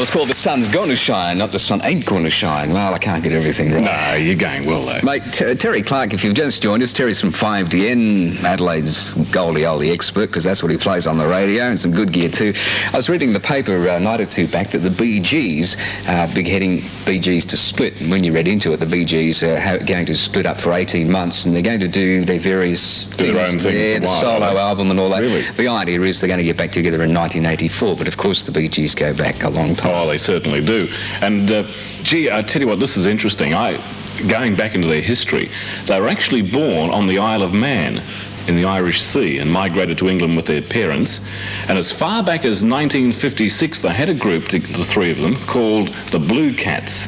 was called The Sun's Gonna Shine, not The Sun Ain't Gonna Shine. Well, I can't get everything right. No, you're going well, though. Mate, Ter- Terry Clark, if you've just joined us, Terry's from 5DN, Adelaide's Goldie Oldie expert, because that's what he plays on the radio, and some good gear too. I was reading the paper a night or two back that the BGs Gees, uh, big heading Gees to split. And when you read into it, the Bee Gees are going to split up for 18 months, and they're going to do their various Do their own thing Yeah, the while, solo album and all that. Really? The idea is they're going to get back together in 1984, but of course the Bee Gees go back a long time. Oh, they certainly do. And, uh, gee, I tell you what, this is interesting. I, going back into their history, they were actually born on the Isle of Man in the Irish Sea and migrated to England with their parents. And as far back as 1956, they had a group, the three of them, called the Blue Cats.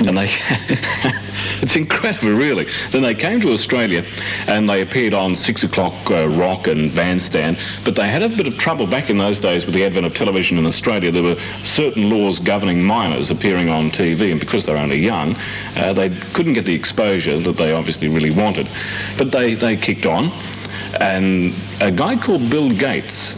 And they, it's incredible, really. Then they came to Australia and they appeared on Six O'Clock uh, Rock and Bandstand, but they had a bit of trouble back in those days with the advent of television in Australia. There were certain laws governing minors appearing on TV, and because they're only young, uh, they couldn't get the exposure that they obviously really wanted. But they, they kicked on, and a guy called Bill Gates,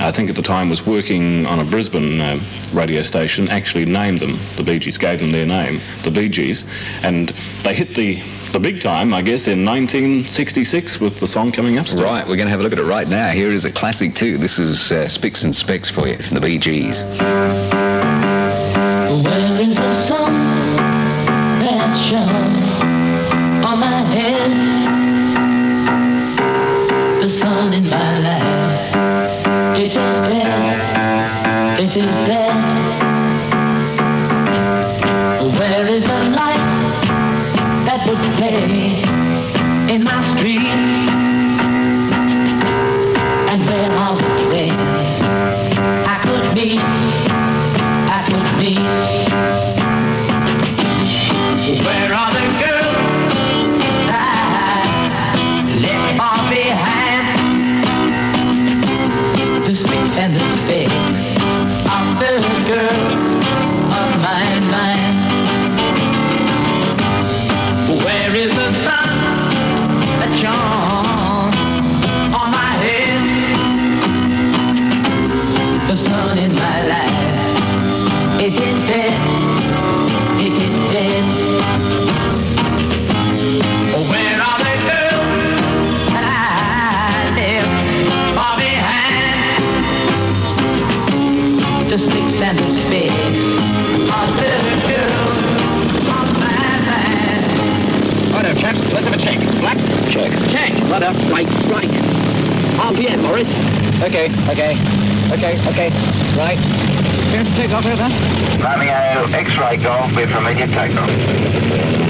I think at the time was working on a Brisbane uh, radio station, actually named them, the Bee Gees, gave them their name, the Bee Gees, and they hit the, the big time, I guess, in 1966 with the song coming up. Steve. Right, we're going to have a look at it right now. Here is a classic too. This is uh, Spicks and Specks for you from the Bee Gees. Where is the light that would play in my street? And where are the days I could? I could. Where are the girls I left far behind? The and the specks the my mind. Where is the sun that shone on my head? The sun in my life. It is dead. Morris. Okay, okay. Okay, okay. Right. Clearance to take off over. Romeo X-ray Golf, we're from immediate takeoff.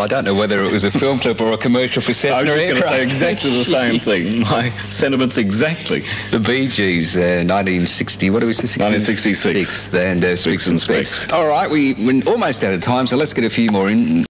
Well, I don't know whether it was a film clip or a commercial for Cessna I was going to aircraft. say exactly the same thing. My sentiments exactly. The Bee Gees, uh, 1960, what do we say? 1966. Six, and uh, Spicks and. Specks. All right, we, we're almost out of time, so let's get a few more in.